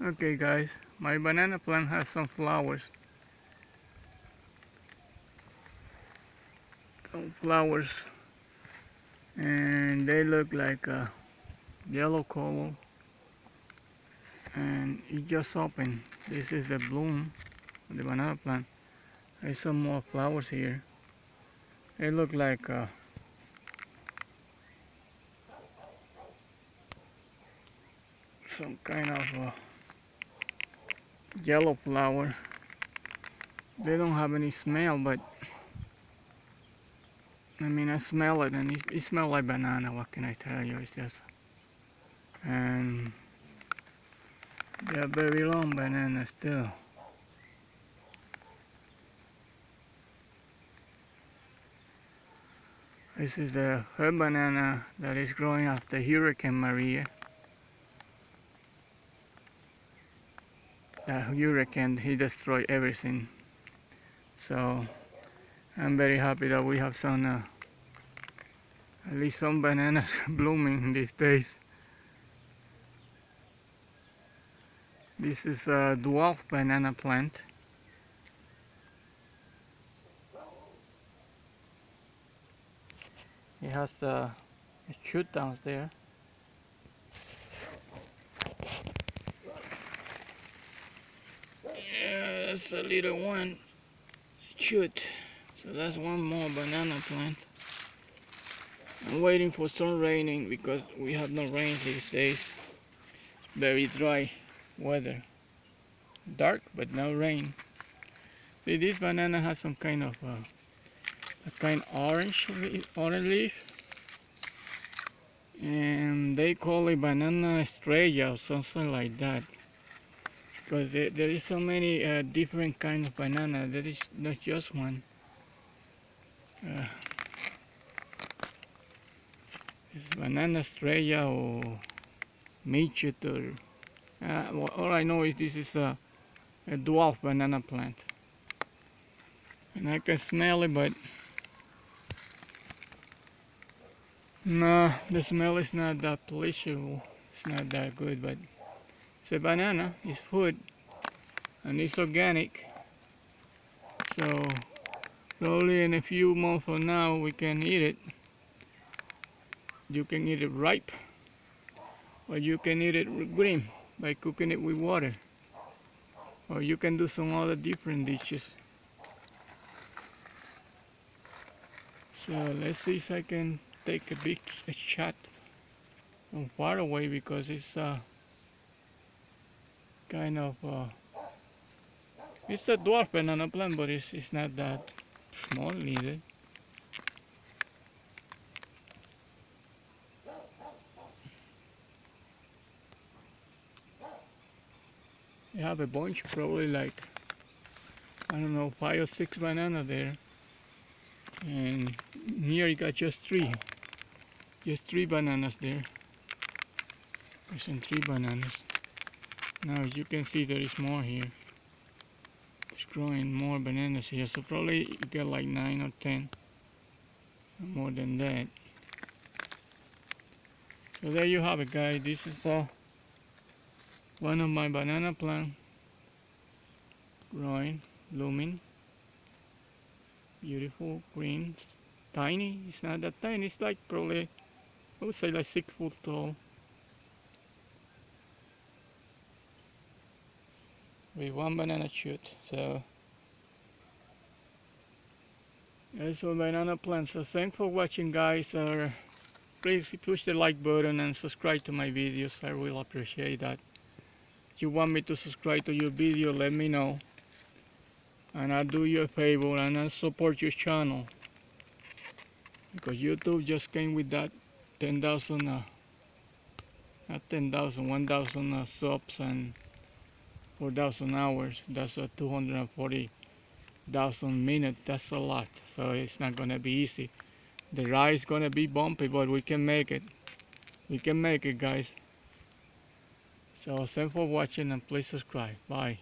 Okay guys, my banana plant has some flowers. Some flowers and they look like a yellow color and it just opened. This is the bloom of the banana plant. There's some more flowers here. They look like uh, some kind of yellow flower. They don't have any smell, but I mean, I smell it and it, it smells like banana. What can I tell you? It's just, and they're very long bananas too. This is the herb banana that is growing after Hurricane Maria. The hurricane, he destroyed everything. So I'm very happy that we have some, uh, at least some bananas blooming these days. This is a dwarf banana plant. It has a, a shoot down there. That's a little one shoot. So that's one more banana plant. I'm waiting for some raining because we have no rain these days. Very dry weather. Dark but no rain. See this banana has some kind of uh, a kind orange orange leaf and they call it banana estrella or something like that because there, there is so many uh, different kind of banana. There is not just one. Uh, it's banana estrella or midget or uh, well, all I know is this is a, a dwarf banana plant. And I can smell it but No, the smell is not that pleasurable. It's not that good, but it's a banana. It's food, and it's organic. So probably in a few months from now we can eat it. You can eat it ripe, or you can eat it green by cooking it with water, or you can do some other different dishes. So let's see if I can take a big a shot from far away because it's uh, kind of uh, it's a dwarf banana plant but it's, it's not that small either you have a bunch probably like I don't know five or six banana there. And here you got just three just three bananas there. There's some three bananas now you can see there is more here. It's growing more bananas here so probably you get like nine or ten. More than that. So there you have it guys. This is uh, one of my banana plant. Growing blooming. Beautiful green tiny. It's not that tiny. It's like probably I would say like six foot tall. With one banana shoot, so that's all banana plants. So thanks for watching guys. Uh, please push the like button and subscribe to my videos. I will appreciate that. If you want me to subscribe to your video, let me know. And I'll do you a favor and I'll support your channel. Because YouTube just came with that 10,000 uh, not 10,000 1,000 uh, subs and 4,000 hours that's a 240,000 minutes that's a lot. So it's not gonna be easy. The ride is gonna be bumpy but we can make it. We can make it guys. So thanks for watching and please subscribe. Bye